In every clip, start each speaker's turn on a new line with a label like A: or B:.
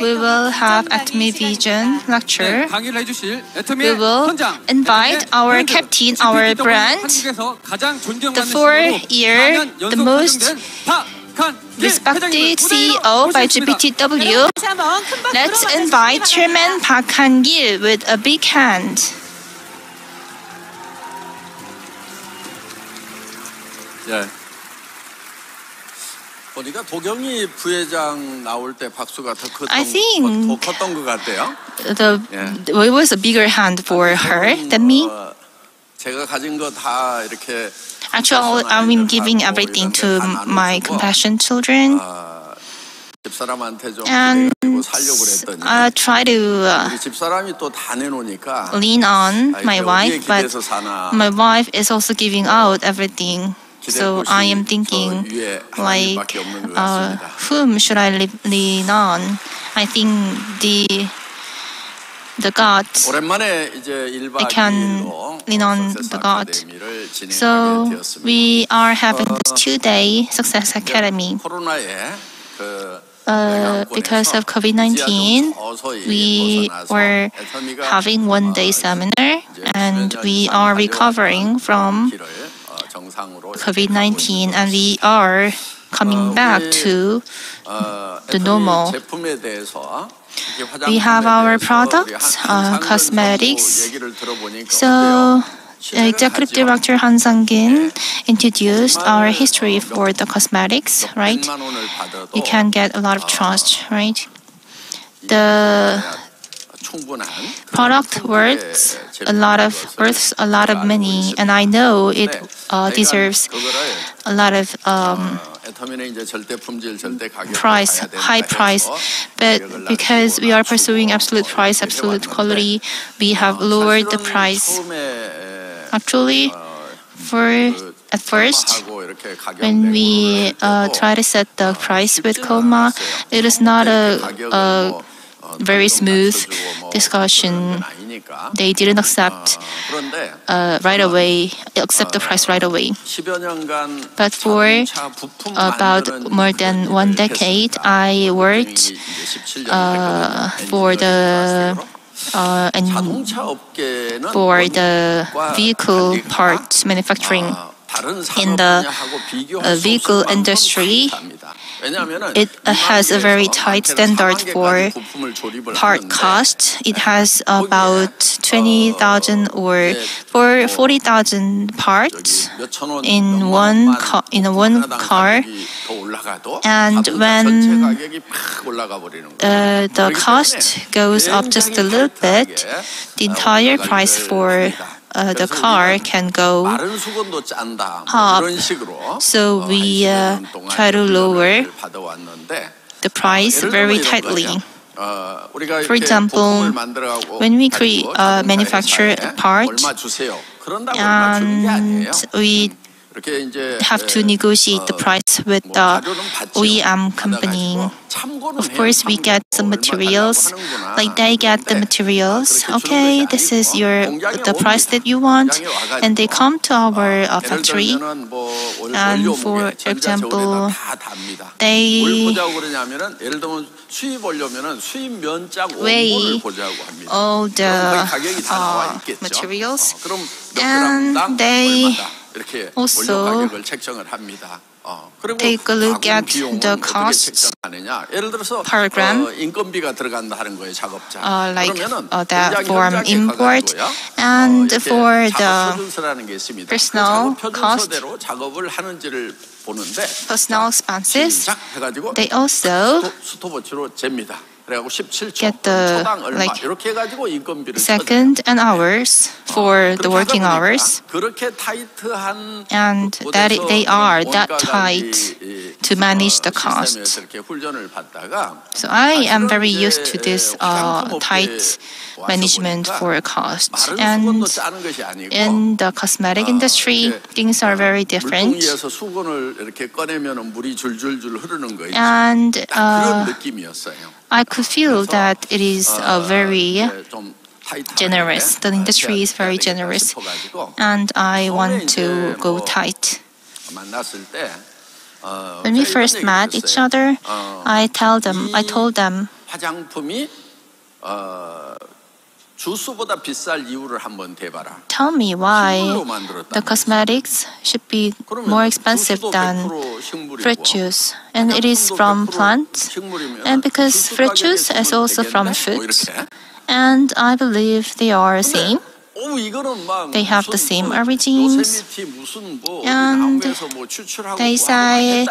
A: we will have Atomy Vision lecture. We will invite our captain, our brand, the
B: four-year,
A: the most respected CEO by GPTW. Let's invite Chairman Park Han-gil with a big hand.
C: Yeah. 보니까 도경이 부회장 나올 때 박수가 더 컸던,
A: I think-
C: 더 컸던 것 같아요.
A: The
C: Yeah.
A: it was a bigger hand for her
C: 저는,
A: than me.
C: 어, 제가 가진 거 다 이렇게
A: Actually, I'm giving everything to my compassion children,
C: 아, 집사람한테 좀
A: and
C: 그래가지고 살려고 그랬더니
A: I try to uh,
C: 우리 집사람이 또 다 내놓으니까
A: lean on
C: 아,
A: my
C: 이게
A: wife,
C: 어디에
A: but
C: 기대서 사나
A: my wife is also giving out everything. So I am thinking, like, uh, whom should I lean on? I think the the God. I can lean on the God. So we are having this two-day Success Academy. Uh, because of COVID 19, we were having one day seminar and we are recovering from COVID-19, and we are coming back to the normal. We have our products, uh, cosmetics. So, Executive Director Han Sang-gin introduced our history for the cosmetics, right? You can get a lot of trust, right? The product worth a lot of worth a lot of money, and I know it uh, deserves a lot of um, price, high price. But because we are pursuing absolute price, absolute quality, we have lowered the price. Actually, for at first, when we uh, try to set the price with Kolmar, it is not a, a very smooth discussion. They didn't accept uh, right away, accept the price right away. But for about more than one decade, I worked uh, for the uh, and for the vehicle parts manufacturing in the uh, vehicle industry. It has a very tight standard for part cost. It has about 20,000 or for 40,000 parts in one car, in one car. And when uh, the cost goes up just a little bit, the entire price for uh, the car can go up. So we uh, try to lower the price very tightly. For example, when we create uh, manufacture a part and we have to negotiate the price with the OEM company. Of course, we get the materials, like they get the materials. Okay, this is your the price that you want, and they come to our uh, factory. And for example, they weigh all the uh, materials, and they also take a look at the costs per gram, uh, like uh, that for import, and for the personal cost, personal expenses, they also get the like second and hours for the working hours. And that they are that tight to manage the cost. So I am very used to this uh, tight management for cost. And in the cosmetic industry, things are very different. And uh, I could feel that it is a very generous. The industry is very generous, and I want to go tight. When we first met each other, I tell them, I told them. Tell me why the cosmetics should be more expensive than fruit juice. And it is from plants. And because fruit juice is also from fruits. And I believe they are
C: the
A: same. They have the same origins, and they say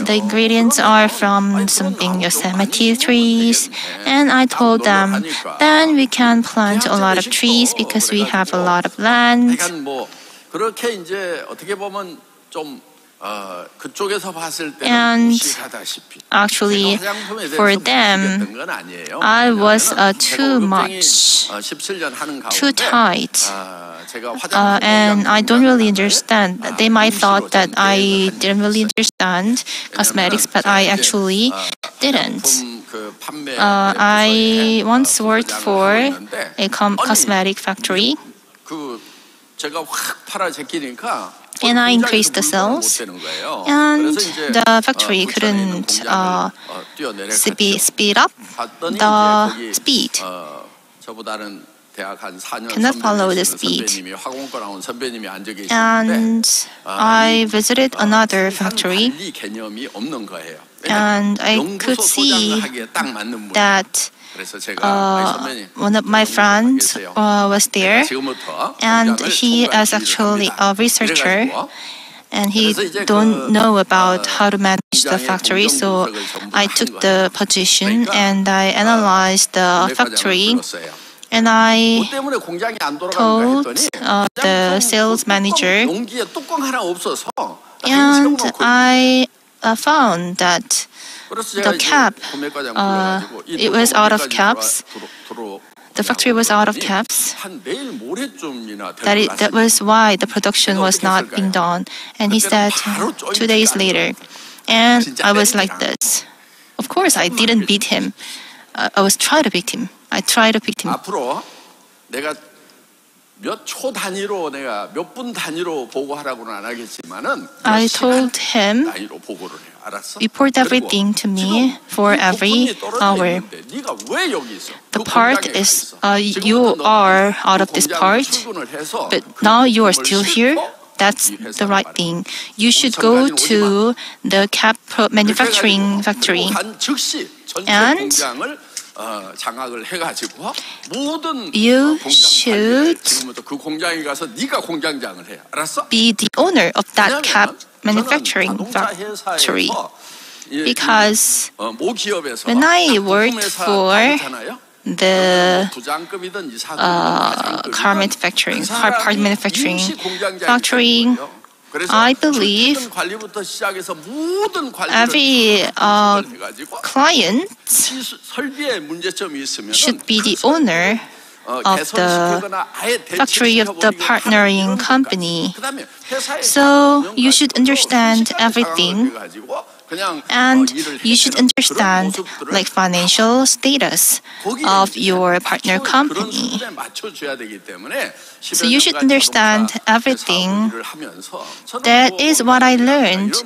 A: the ingredients are from something Yosemite trees. And I told them, then we can plant a lot of trees because we have a lot of land. And actually, for them, I was uh, too much, too tight. Uh, and I don't really understand. They might thought that I didn't really understand cosmetics, but I actually didn't. Uh, I once worked for a cosmetic factory and I increased the sales, and the factory couldn't uh, speed up the speed. Cannot follow the speed. And I visited another factory and I could see that uh, one of my friends uh, was there, and he is actually a researcher, and he don't know about how to manage the factory. So I took the position and I analyzed the factory. And I told uh, the sales manager, and I uh, found that the cap, uh, it was out of caps. The factory was out of caps. That, it, that was why the production was not being done. And he said two days later. And I was like this. Of course, I didn't beat him. I was trying to beat him. I tried to beat him. I told him report everything to me for every hour. The part is uh, you are out of this part, but now you are still here. That's the right thing. You should go to the cap manufacturing factory. and you should be the owner of that cap manufacturing factory. Because when I worked for the uh, car manufacturing, car part manufacturing,
C: factoring,
A: I believe every uh, client should be the owner of the factory of the partnering company. So you should understand everything and you should understand like financial status of your partner company.
C: So you should understand everything.
A: That is what I learned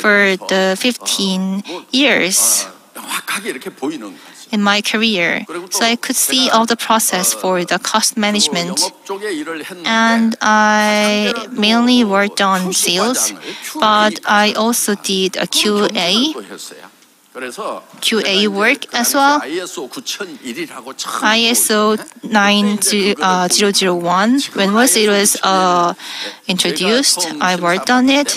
A: for the 15 years in my career. So I could see all the process for the cost management. And I mainly worked on sales, but I also did a QA. QA work as well.
C: ISO 9001,
A: uh, when was it was uh, introduced, I worked on it.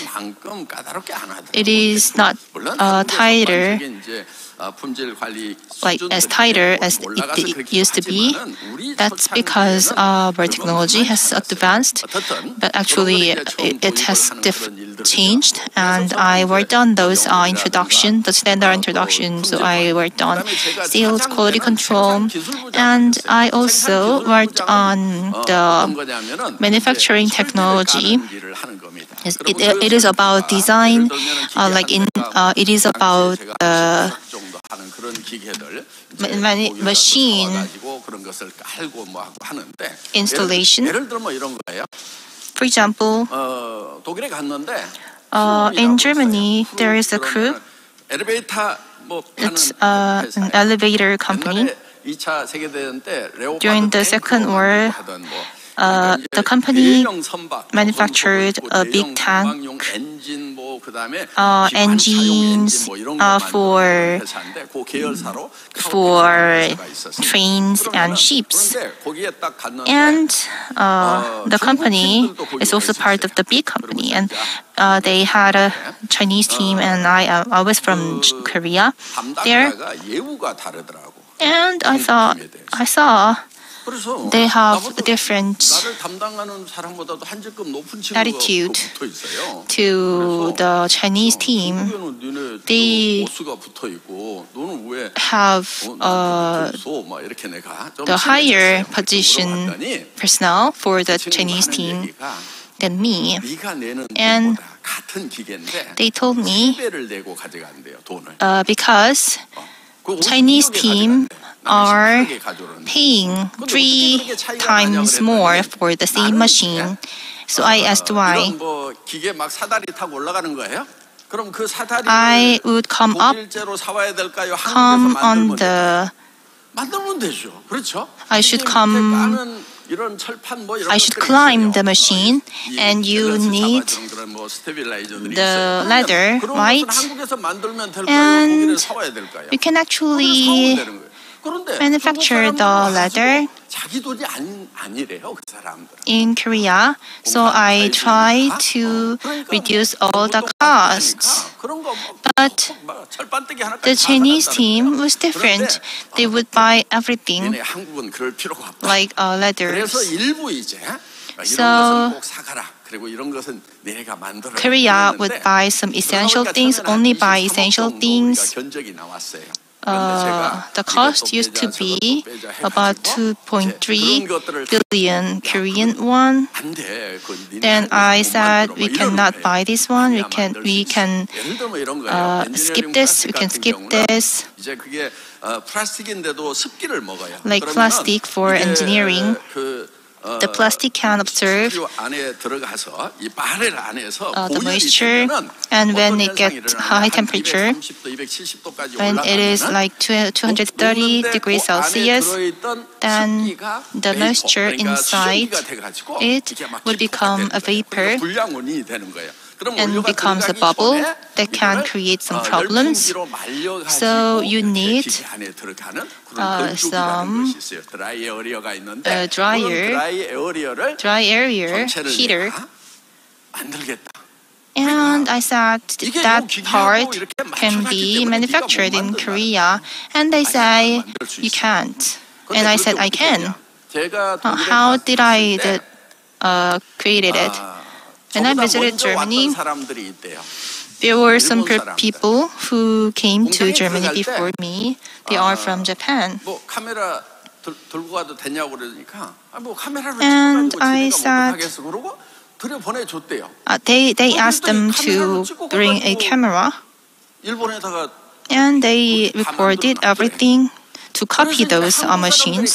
A: It is not uh, tighter like as tighter as it used to be. That's because uh, our technology has advanced, but actually it, it has changed. And I worked on those uh, introduction, the standard introduction. So I worked on
C: sealed
A: quality control, and I also worked on the manufacturing technology. It, it is about design, uh, like in uh, it is about the
C: 하는 그런 기계들
A: Ma-
C: 이제
A: mani-
C: 거기다가
A: machine
C: 그런 것을 깔고 뭐 하고 하는데
A: installation.
C: 예를, 예를 들어 뭐 이런 거예요.
A: For example,
C: 어, 독일에 갔는데
A: Uh, in Germany, there is a crew.
C: 엘리베이터 뭐
A: It's uh, an elevator company.
C: 옛날에 2차 세계 대전 때 레오파드
A: During the Second War,
C: 뭐
A: uh, the company manufactured a big tank, uh, engines uh, for for trains and ships. And uh, the company is also part of the big company, and uh, they had a Chinese team, and I, uh, I was from Korea. there. And I thought I saw they have different attitude to the Chinese team. They have uh, the higher position personnel for the Chinese team than me. And they told me uh, because Chinese team are paying three times more for the same machine. So I asked why. I would come up, come on the. I should come. I should climb the machine and you need the ladder, right? And we can actually manufacture the
C: leather
A: in Korea. So I try to reduce all the costs. But the Chinese team was different. They would buy everything like uh, leathers. So Korea would buy some essential things, only buy essential things the cost used to be about 2.3 billion Korean won. Then I said we cannot buy this one. We can we can uh, skip this. We can skip this. Like plastic for engineering the plastic can observe uh, the moisture, and when it gets high temperature, when it is like 230 degrees Celsius, then the moisture inside it would become a vapor and becomes a bubble that can create some problems. So you need uh, some uh, dryer, dry area heater. And I said that part can be manufactured in Korea. And they say, you can't. And I said, I can. Uh, how did I uh, created it? When I visited Germany, there were some people who came to Germany before me. They are from Japan. And I
C: saw.
A: uh, they, they asked them to bring a camera. And they recorded everything to copy those uh, machines.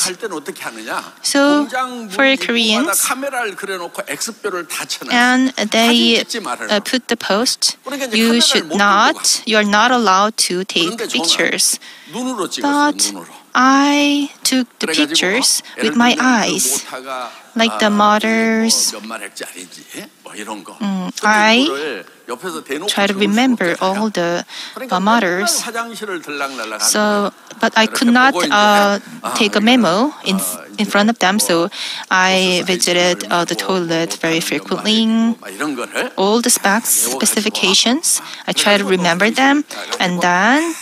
A: So for Koreans, and they uh, put the post, you should not, you are not allowed to take pictures. But I took the pictures with my eyes, like the
C: martyrs.
A: I try to remember all the uh,
C: martyrs.
A: So, but I could not uh, take a memo in in front of them. So, I visited uh, the toilet very frequently. All the specs specifications, I tried to remember them, and then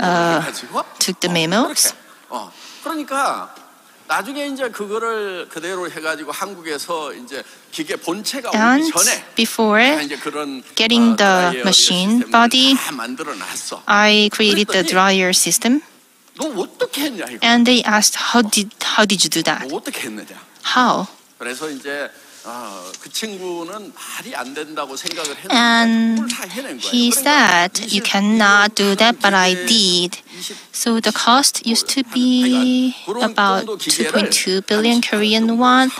A: uh, took the memos.
C: 어, 그러니까 나중에 이제 그거를 그대로 해가지고 한국에서 이제 기계 본체가 오기 전에
A: before
C: 이제 그런
A: getting
C: 어,
A: the machine body,
C: 다 만들어놨어.
A: I created the dryer system,
C: 너 어떻게 했냐 이거?
A: and they asked, "How did how did you do that?
C: 너 어떻게 했느냐?
A: How?"
C: 그래서 이제
A: And he said, You cannot do that, but I did. So the cost used to be about 2.2 billion uh, uh, uh, Korean won.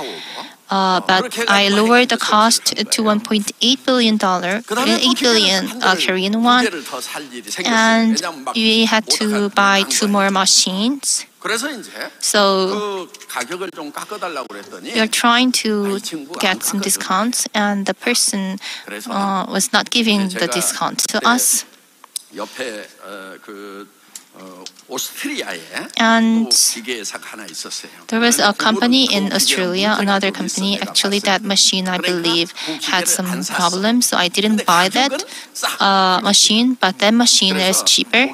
A: Uh, but I lowered the cost to 1.8 billion dollar, 8 billion uh, Korean won, and we had to buy two more machines.
C: 그래서 이제
A: So
C: 그 가격을 좀 깎아달라고 그랬더니
A: we are trying to get some discounts, and the person uh, was not giving the discount to us.
C: 옆에 어, 그 어, 오스트리아에
A: and there was a company in Australia, another company. Actually, that machine, I believe, had some problems, so I didn't buy that uh, machine, but that machine is cheaper.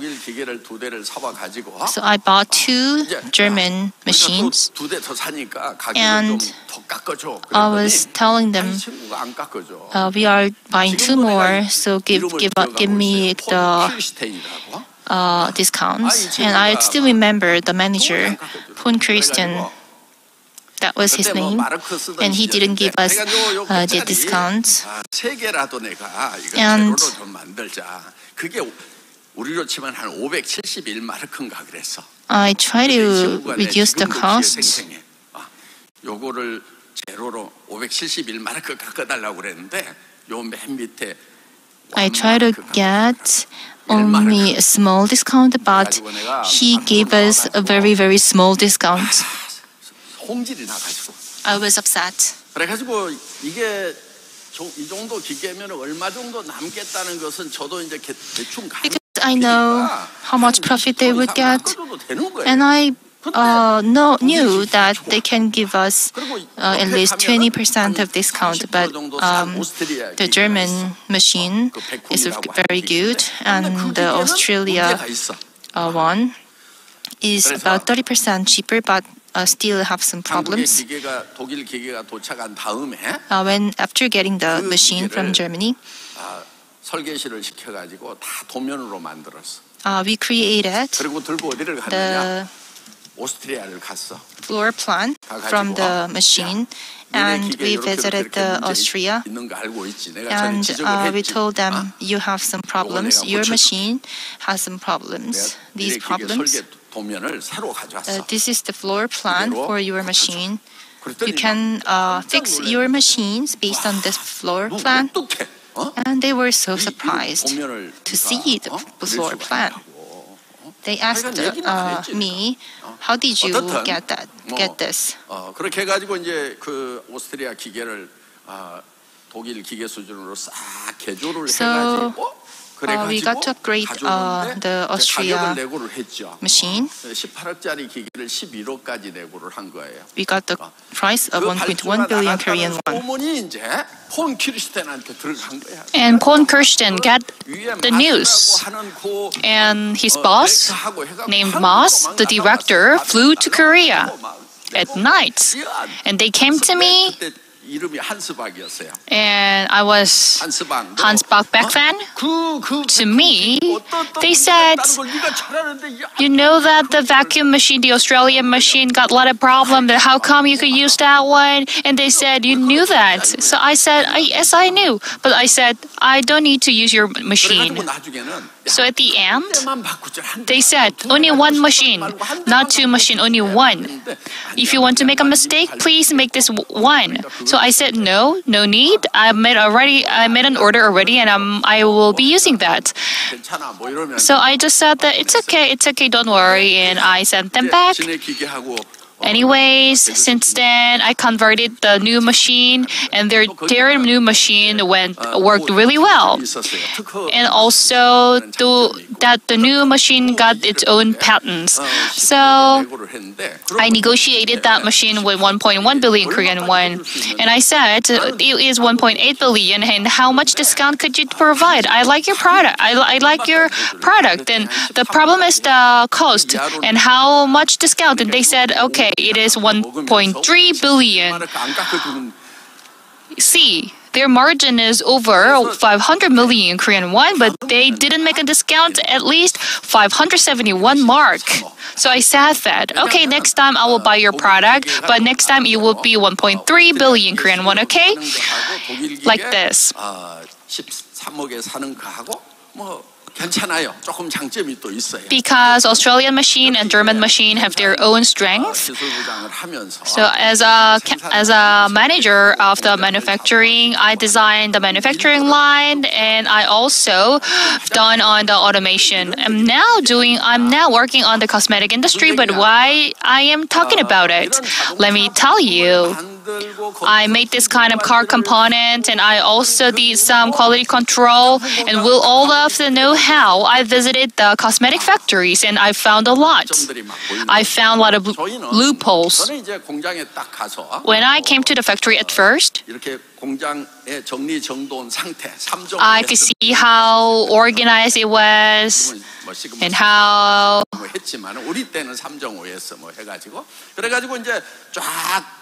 A: So I bought two German machines. And I was telling them, uh, we are buying two more, so give, give, give me the uh, discounts. And I still remember the manager, Pon Christian. That was his
C: 그때 뭐
A: name.
C: 마르크 쓰던
A: and he didn't give us
C: 시절인데 내가 요- 요
A: uh, the
C: 돗자리,
A: discounts.
C: 아, 세 개라도 내가 이거
A: And-
C: 재료로 좀 만들자. 그게 우리로 치면 한 571마르크인가 그랬어.
A: I try
C: 이
A: to
C: 친구가 내
A: reduce the
C: 지금도 귀에
A: cost.
C: 생생해. 아, 요거를 제로로 571마르크 깎아달라고 그랬는데 요 맨 밑에
A: I try to get only a small discount, but he gave us a very, very small discount. I was upset. Because I know how much profit they would get, and I uh, know, knew that they can give us uh, at least 20% of discount, but um, the German machine is very good, and the Australia uh, one is about 30% cheaper, but uh, still have some problems. Uh, when after getting the machine from Germany, uh, we created the
C: 오스트리아를 갔어.
A: floor plan from the machine, and we visited the Austria.
C: 있는 거 알고 있지. 내가 전에
A: And
C: 지적을
A: uh, we
C: 했지.
A: told
C: 아?
A: them, you have some problems. Your machine has some problems.
C: 내가
A: These
C: 니네 기계
A: problems.
C: 설계 도면을 새로 가져왔어.
A: Uh, this is the floor plan for your machine.
C: 그랬더니
A: You can uh, fix your machines based on this floor
C: 너
A: plan.
C: 어떡해? 어?
A: And they were so
C: 이- 이
A: surprised
C: 도면을
A: to
C: 네가,
A: see the
C: 어?
A: floor
C: 그릴 수가
A: plan.
C: 있냐고.
A: They asked
C: 내가 얘기는 안
A: uh,
C: 했지,
A: me, how did you
C: 어떻든
A: get that?
C: 뭐,
A: Get this?
C: 어, 그렇게 해가지고 이제 그 오스트리아 기계를 아, 독일 기계 수준으로 싹 개조를
A: So,
C: 해가지고
A: Uh, we got to upgrade uh, the Austria machine. We got the price of 1.1 billion Korean won.
D: And Paul Kirsten got the news. And his boss, named Moss, the director, flew to Korea at night. And they came to me
C: 이름이 한스박이었어요.
D: and I was
C: 한스박.
D: Hans Bach back then.
C: 그, 그
D: To me,
C: 어떤
D: they said, You know that the vacuum machine, the Australian machine, got a lot of problems. That how come you could use that one? And they said you knew that. So I said, I, yes, I knew. But I said I don't need to use your machine. So at the end, they said, only one machine, not two machine, only one. If you want to make a mistake, please make this one. So I said, no, no need. I made already, I made an order already and I'm, I will be using that. So I just said that it's okay, it's okay, don't worry. And I sent them back. Anyways, since then I converted the new machine, and their their new machine went worked really well. And also the, that the new machine got its own patents. So I negotiated that machine with 1.1 billion Korean won, and I said it is 1.8 billion. And how much discount could you provide? I like your product. I, I like your product, and the problem is the cost and how much discount. And they said okay it is 1.3 billion. See, their margin is over 500 million Korean won, but they didn't make a discount at least 571 mark. So I said that, okay, next time I will buy your product, but next time it will be 1.3 billion Korean won, okay? Like this. Because Australian machine and German machine have their own strengths. So as a as a manager of the manufacturing, I designed the manufacturing line and I also done on the automation. I'm now doing I'm now working on the cosmetic industry, but why I am talking about it? Let me tell you. I made this kind of car component and I also did some quality control and with all of the know-how, I visited the cosmetic factories and I found a lot. I found a lot of loopholes. When I came to the factory at first,
C: 이렇게 공장의 정리 정돈 상태 3종
D: I could see how organized it was
C: 뭐 지금
D: and how
C: 뭐 했지만 우리 때는 3.5였어 뭐 해가지고 그래가지고 이제 쫙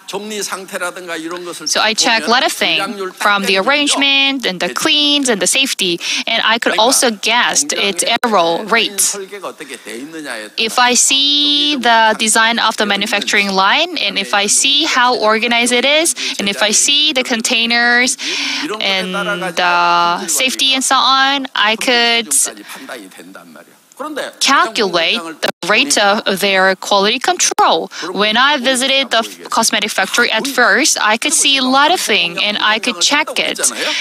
C: 정리 상태라든가 이런 것을
D: so I checked a lot of things
C: 불량률 딱
D: from the
C: 떼는 거죠.
D: arrangement and the cleans and the safety and I could also guess its error rate.
C: 설계가 어떻게 돼 있느냐에
D: If I see the design of the manufacturing line and if I see how organized it is and if I see the and the safety and so on, I could calculate the rate of their quality control. When I visited the cosmetic factory at first, I could see a lot of things and I could check it.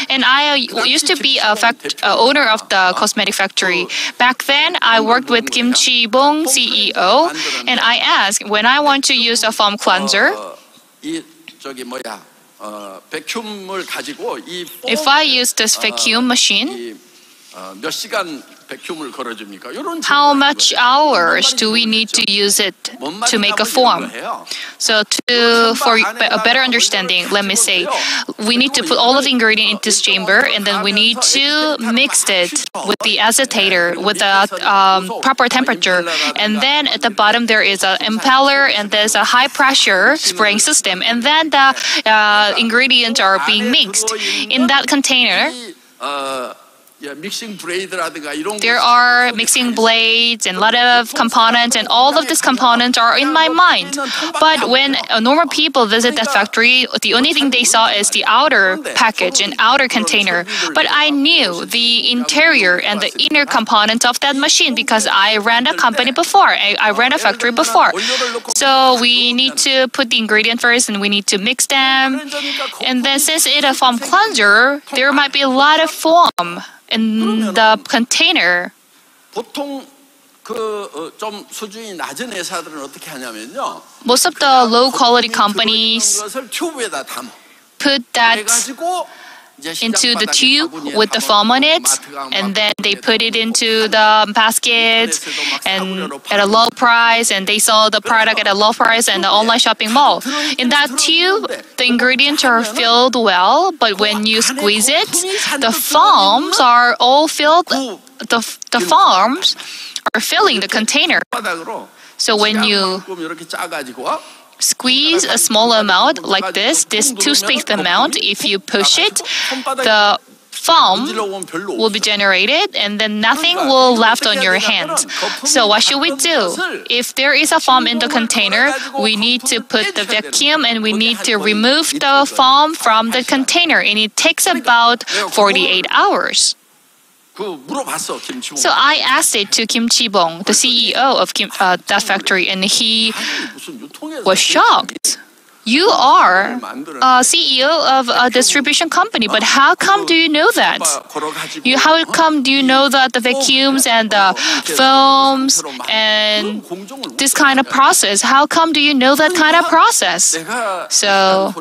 D: And I used to be a fact, uh, owner of the cosmetic factory. Back then, I worked with Kim Chi Bong, CEO, and I asked when I want to use a foam cleanser. If I use this vacuum machine, how much hours do we need to use it to make a
C: form?
D: So to, for a better understanding, let me say, we need to put all of the ingredient into this chamber and then we need to mix it with the agitator with the um, proper temperature. And then at the bottom there is an impeller and there's a high pressure spraying system. And then the uh, ingredients are being mixed. In that container, there are mixing blades and a lot of components, and all of these components are in my mind. But when normal people visit that factory, the only thing they saw is the outer package and outer container. But I knew the interior and the inner components of that machine because I ran a company before. I, I ran a factory before. So we need to put the ingredient first, and we need to mix them. And then since it's a foam cleanser, there might be a lot of foam in the container. Most of the low quality companies put that into the tube with the foam on it, and then they put it into the basket and at a low price, and they sell the product at a low price in the online shopping mall. In that tube, the ingredients are filled well, but when you squeeze it, the foams are all filled. The the foams are filling the container. So when you squeeze a small amount like this, this two-staked amount, if you push it, the foam will be generated and then nothing will left on your hand. So what should we do? If there is a foam in the container, we need to put the vacuum and we need to remove the foam from the container and it takes about 48 hours. So I asked it to Kim Chi Bong, the CEO of Kim, uh, that factory, and he was shocked. You are a CEO of a distribution company, but how come do you know that? You, how come do you know that the vacuums and the films and this kind of process? How come do you know that kind of process? So.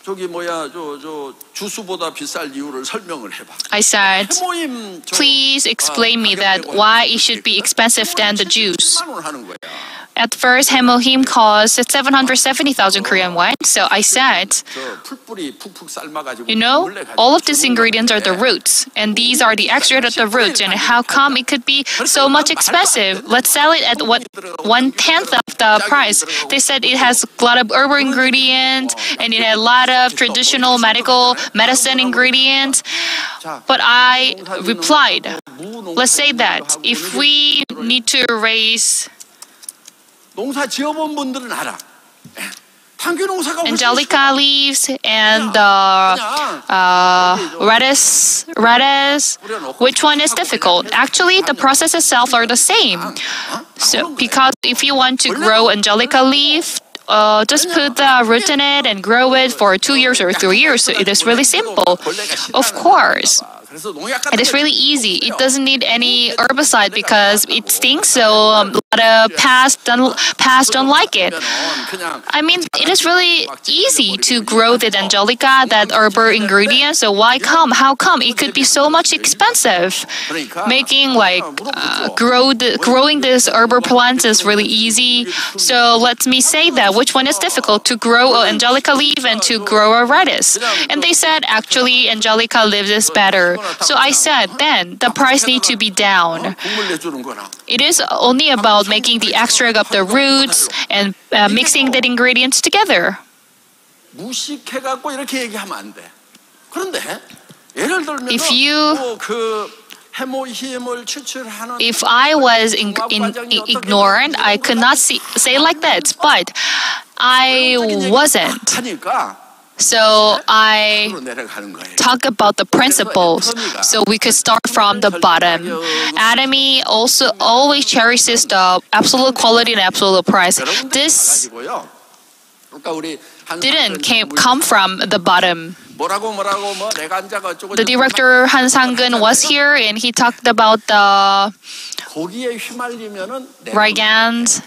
C: 이런 소리를 하더라도 이거 어 저기 뭐야 저 저 주스보다 비쌀 이유를 설명을 해봐.
D: I said,
C: 해모임 저,
D: please explain me
C: 아,
D: that
C: 가격이
D: why
C: 얼마나
D: it should be expensive than the juice. At first, HemoHIM cost 770,000 Korean won. So I said, you know, all of these ingredients are the roots, and these are the extract of the roots, and how come it could be so much expensive? Let's sell it at what one tenth of the price. They said it has a lot of herbal ingredients, and it had a lot of traditional medical medicine ingredients. But I replied, let's say that if we need to raise angelica leaves and the uh, lettuce, lettuce. Which one is difficult? Actually, the process itself are the same. So, because if you want to grow angelica leaf, uh, just put the root in it and grow it for two years or three years. So it is really simple. Of course. And
C: it's
D: really easy. It doesn't need any herbicide because it stinks, so um, a lot of pests don't, pests don't like it. I mean, it is really easy to grow the Angelica, that herbal ingredient, so why come? How come? It could be so much expensive. Making like uh, grow the, growing this herbal plant is really easy. So let me say that which one is difficult to grow an Angelica leaf and to grow a radish? And they said actually Angelica leaves is better. So I said then the price need to be down. It is only about making the extract of the roots and uh, mixing the ingredients together. If you if I was in, in, in, ignorant, I could not see, say like that, but I wasn't. So I talk about the principles so we could start from the bottom. Atomy also always cherishes the absolute quality and absolute price. This didn't came, come from the bottom. The director Han Sang-gun was here and he talked about the Reagan's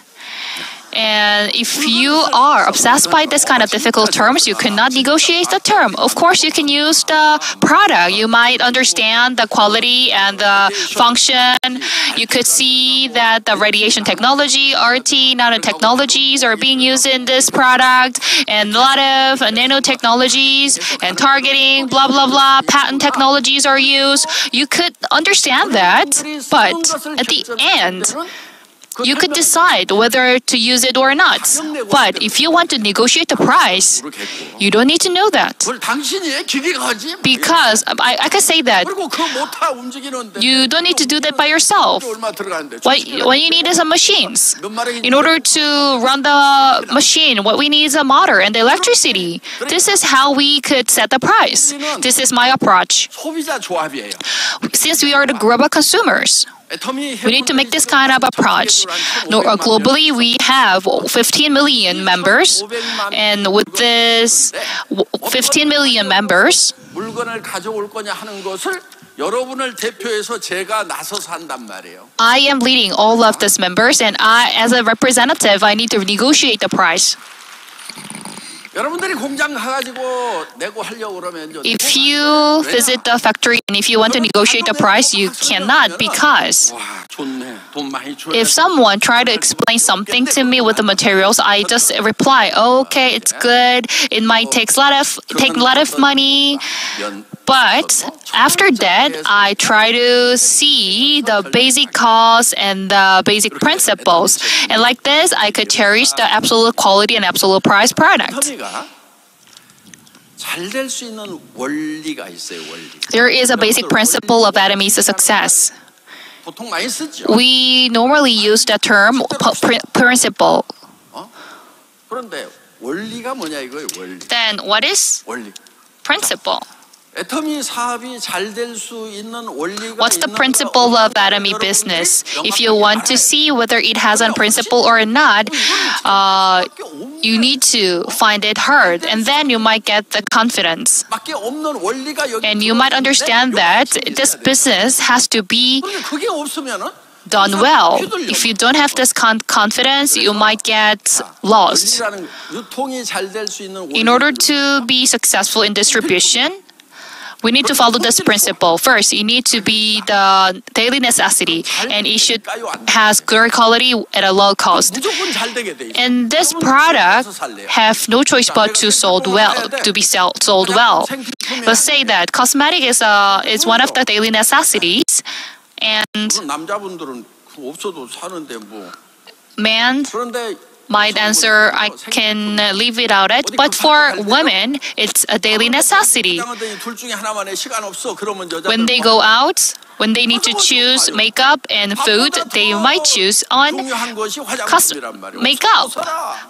D: and if you are obsessed by this kind of difficult terms, you cannot negotiate the term. Of course, you can use the product. You might understand the quality and the function. You could see that the radiation technology, RT, nanotechnologies are being used in this product, and a lot of nanotechnologies and targeting, blah, blah, blah, patent technologies are used. You could understand that, but at the end, you could decide whether to use it or not. But if you want to negotiate the price, you don't need to know that. Because I, I could say that you don't need to do that by yourself. What, what you need is a machines. In order to run the machine, what we need is a motor and the electricity. This is how we could set the price. This is my approach. Since we are the global consumers, we need to make this kind of approach. Globally, we have 15 million members, and with this 15 million members, I am leading all of these members, and I, as a representative, I need to negotiate the price. If you visit the factory and if you want to negotiate the price, you cannot because if someone try to explain something to me with the materials, I just reply, "Okay, it's good. It might take a lot of take a lot of money." But after that, I try to see the basic cause and the basic principles. And like this, I could cherish the absolute quality and absolute price product. There is a basic principle of Atomy's success. We normally use the term principle. Then what is principle? What's the principle of atomy business? If you want to see whether it has a principle or not, uh, you need to find it hard, and then you might get the confidence. And you might understand that this business has to be done well. If you don't have this confidence, you might get lost. In order to be successful in distribution, we need to follow this principle. First, it needs to be the daily necessity, and it should has good quality at a low cost. And this product have no choice but to sold well, to be sell, sold well. Let's say that cosmetic is a is one of the daily necessities, and man might answer, I can live without it. But for women, it's a daily necessity. When they go out, when they need to choose makeup and food, they might choose on makeup.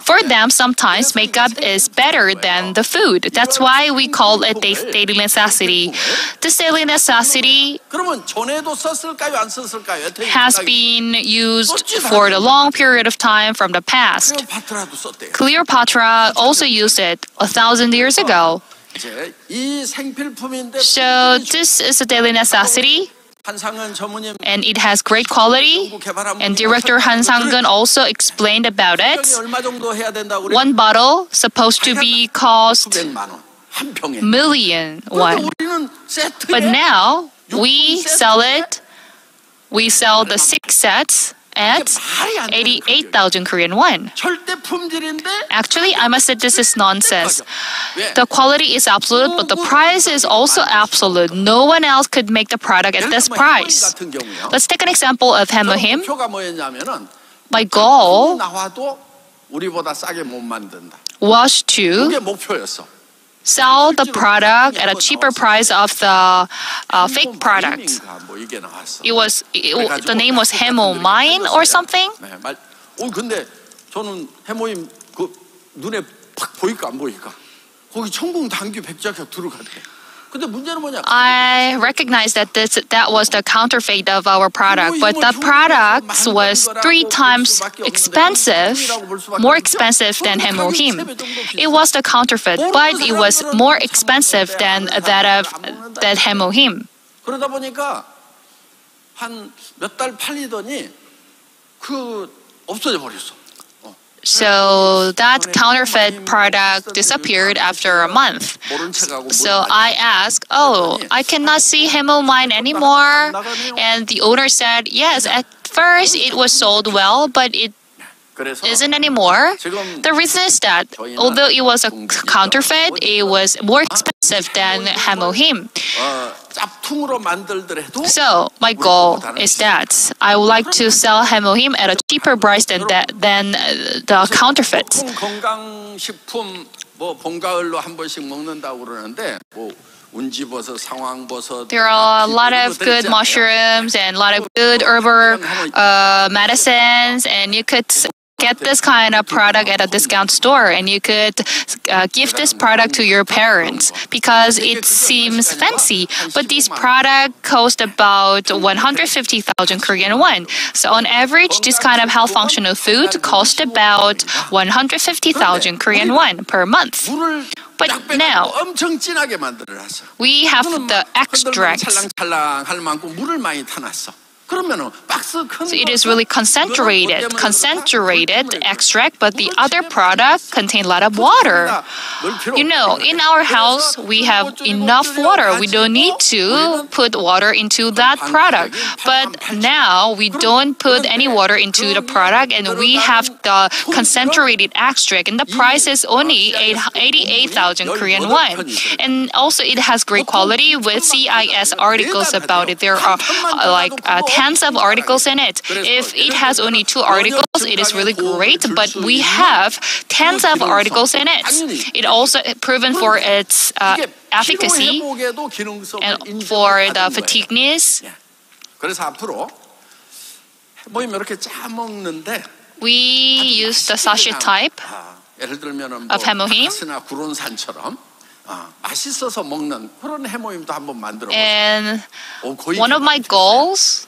D: For them, sometimes makeup is better than the food. That's why we call it daily necessity. This daily necessity has been used for a long period of time from the past. Cleopatra also used it a thousand years ago. So, this is a daily necessity and it has great quality. And director Han Sang-gun also explained about it. One bottle supposed to be cost million
C: one.
D: But now we sell it. We sell the six sets at 88,000 Korean won. Actually, I must say this is nonsense. The quality is absolute, but the price is also absolute. No one else could make the product at this price. Let's take an example of HemoHIM. My goal was to sell the product at a cheaper price of the uh, fake product.
C: 마임인가 뭐 이게 나왔어.
D: It was it, the name was Hemo Mine or something.
C: 네, 말. 어 근데 저는 해모임 그 눈에 팍 보일까 안 보일까? 거기 천공 당규 백작가 들어갔대.
D: I recognize that this, that was the counterfeit of our product, but the product was three times expensive, more expensive than HemoHIM. It was the counterfeit, but it was more expensive than that of that HemoHIM.
C: 한몇달 팔리더니 그 없어져 버렸어.
D: So that counterfeit product disappeared after a month. So I asked, Oh, I cannot see Hemo Mine anymore. And the owner said, Yes, at first it was sold well, but it isn't anymore. The reason is that although it was a counterfeit, it was more expensive than HemoHIM. So my goal is that I would like to sell HemoHIM at a cheaper price than that, than uh, the counterfeit. There are a lot of good mushrooms and a lot of good herbal uh, medicines, and you could get this kind of product at a discount store and you could uh, give this product to your parents because it seems fancy but this product cost about 150,000 Korean won so on average this kind of health functional food cost about 150,000 Korean won per month but now we have the extracts so it is really concentrated, concentrated extract, but the other product contains a lot of water. You know, in our house, we have enough water. We don't need to put water into that product. But now, we don't put any water into the product, and we have the concentrated extract, and the price is only 88,000 Korean won. And also, it has great quality with CIS articles about it. There are uh, like uh, tens of articles in it. If it has only two articles, it is really great, but we have tens of articles in it. It also proven for its uh, efficacy and for the fatigueness. We use the sachet type of
C: HemoHIM. 맛있어서 먹는 그런 해모임도 한번 만들어
D: And one of my goals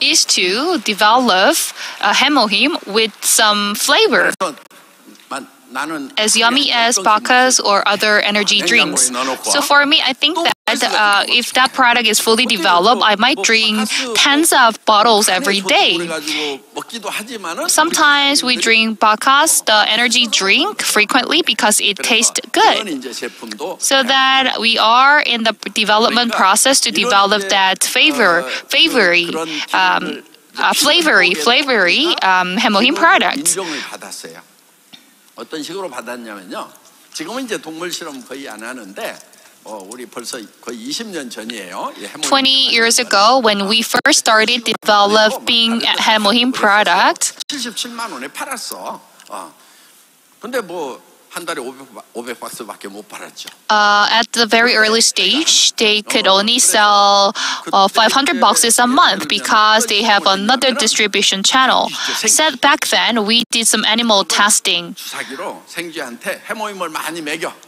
D: is to develop a HemoHIM with some flavor as yummy as Bacchus or other energy drinks. So for me, I think that uh, if that product is fully developed, I might drink tens of bottles every day. Sometimes we drink Bacchus, the energy drink, frequently because it tastes good. So that we are in the development process to develop that favor, favory. Um, uh, flavory, flavory um, HemoHIM
C: products. 어떤 식으로 받았냐면요. 지금은 이제 동물 실험 거의 안 하는데 어, 우리 벌써 거의 20년 전이에요. 이 해모임
D: 20 years ago, when we first started developing hemohim product,
C: 77만 원에 팔았어. 어. 근데 뭐 500,
D: Uh, at the very early stage, they could only sell uh, 500 boxes a month because they have another distribution channel. Said back then, we did some animal testing.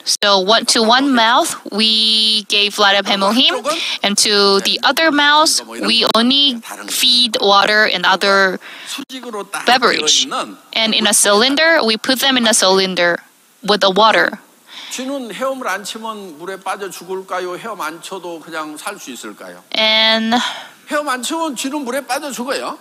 D: So one to one mouth, we gave lot of HemoHIM, and to the other mouth, we only feed water and other beverage. And in a cylinder, we put them in a cylinder with the water. And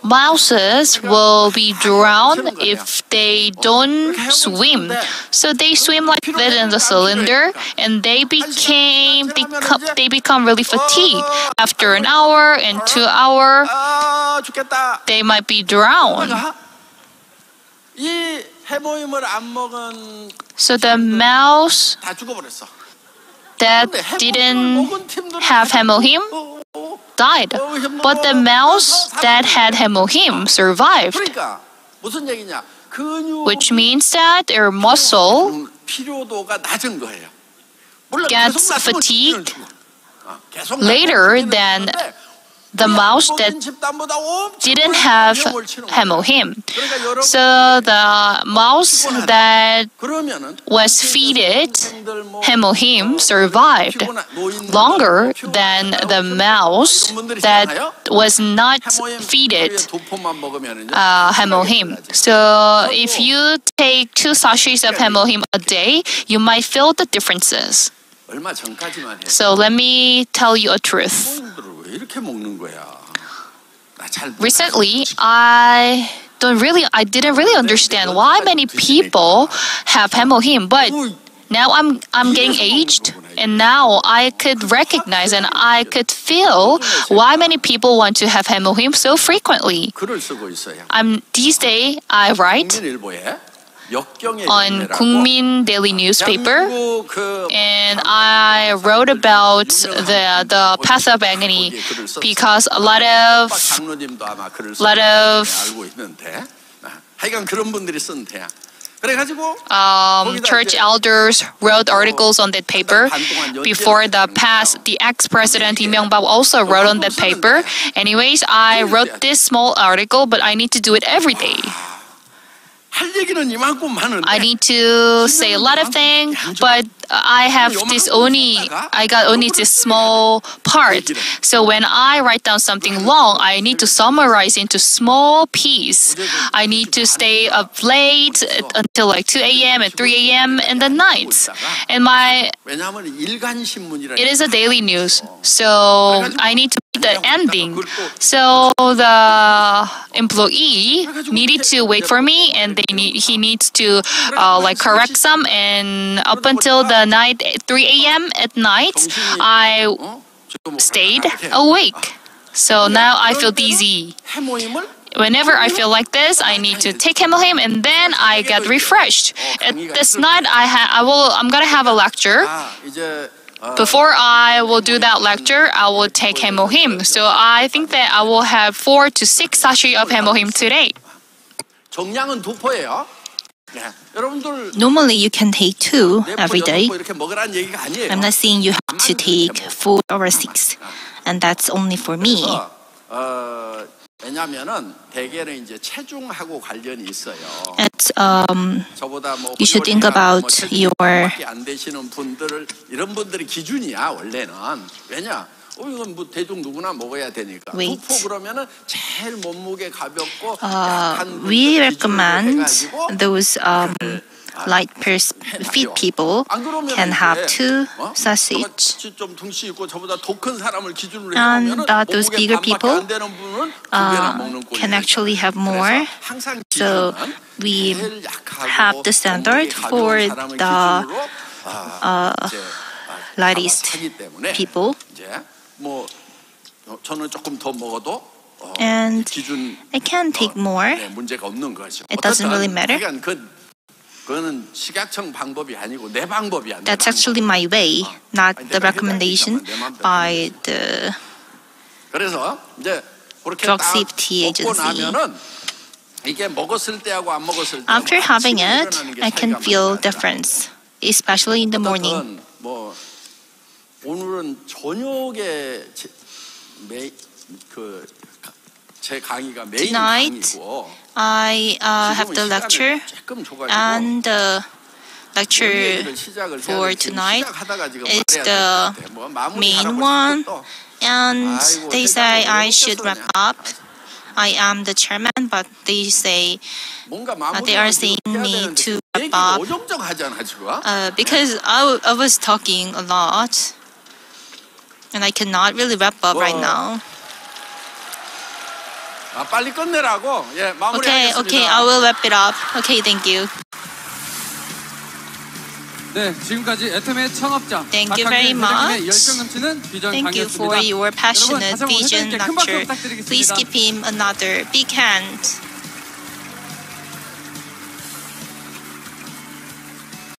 D: Mouses will be drowned if they don't swim. So they swim like that in the cylinder, and they became they, become, they become really fatigued. After an hour and two hour, they might be drowned. So the mouse that didn't have HemoHIM died, but the mouse that had HemoHIM survived. Which means that your muscle gets fatigued later than the mouse that didn't have HemoHIM. So the mouse that was
C: fed
D: HemoHIM survived longer than the mouse that was not
C: fed
D: uh, So if you take two sachets of HemoHIM a day, you might feel the differences. So let me tell you a truth.
C: 이렇게 먹는 거야.
D: Recently, I don't really, I didn't really understand why many people have HemoHIM, but now I'm I'm getting aged, and now I could recognize and I could feel why many people want to have HemoHIM so frequently. I'm these day, I write on Kukmin Daily Newspaper, and I wrote about the, the path of agony because a lot of, lot of um, church elders wrote articles on that paper. Before the past, the ex-president Im Myung-bak also wrote on that paper. Anyways, I wrote this small article, but I need to do it every day. I need to say a lot of things, but I have this only, I got only this small part. So when I write down something long, I need to summarize into small piece. I need to stay up late until like 2 a.m. and 3 a.m. in the night. And my, it is a daily news. So I need to the ending. So the employee needed to wait for me and they need, he needs to uh, like correct some and up until the the night 3 a.m. at night, I stayed awake. So now I feel dizzy. Whenever I feel like this, I need to take HemoHIM and then I get refreshed. At this night, I ha- I will I'm gonna have a lecture. Before I will do that lecture, I will take HemoHIM. So I think that I will have four to six sashi of HemoHIM today.
A: Normally, you can take two every day. I'm not saying you have to take four or six, and that's only for me. And um, you should think about your.
C: 밖에 안 되시는 분들을 이런 분들이 기준이야 원래는 왜냐? 어 이건 뭐 대중 누구나 먹어야 되니까
A: Weight.
C: 두포 그러면은 제일 몸무게 가볍고
A: uh,
C: 약한 분들
A: we
C: 기준으로
A: recommend
C: 해가지고
A: those um light pers- fit people
C: 안 그러면
A: can have two sausage.
C: 좀 둥치 있고 저보다 더 큰 사람을 기준으로
A: And
C: 해보면은
A: that those
C: 몸무게
A: bigger
C: 반밖에
A: people,
C: 안 되는 분은 두 개나
A: uh,
C: 먹는 꼴이
A: can
C: 되죠.
A: actually have more.
C: 그래서 항상
A: So
C: 기준은
A: we
C: 제일 약하고
A: have the standard
C: 몸무게 가벼운
A: for
C: 사람을
A: the,
C: 기준으로, 아, 이제, 아,
A: lightest
C: 하기 때문에
A: people. And I can take more. It doesn't really matter. That's actually my way, not the recommendation by the drug safety agency. After having it, I can feel difference, especially in the morning.
C: 어떻든 뭐 오늘은 저녁에 제, 메, 그제 강의가 메인
A: Tonight,
C: 강의고
A: I uh, have
C: 지금은
A: the
C: 시간을
A: lecture
C: 조금 줘가지고
A: and the
C: 뭔
A: lecture
C: 얘기를 시작을 해야
A: for
C: 될지
A: tonight
C: 시작하다가 지금
A: is
C: 말해야
A: the
C: 될것 같아. 뭐 마무리
A: main
C: 잘하고
A: one.
C: 싶고 또
A: and
C: 아이고,
A: they
C: 회장님
A: say
C: 왜
A: I should
C: 웃겼어,
A: wrap
C: 그냥.
A: up. I am the chairman, but they say
C: 뭔가
A: uh, they are
C: 마무리를
A: saying
C: 해야
A: me
C: 되는데
A: to wrap
C: 얘기가
A: up
C: 어정쩡하잖아 지금
A: uh, because I, w- I was talking a lot and I cannot really wrap up right now. Okay, okay, I will wrap it up. Okay, thank you. Thank you very much. Thank you for your passionate vision lecture. Please give him another big hand.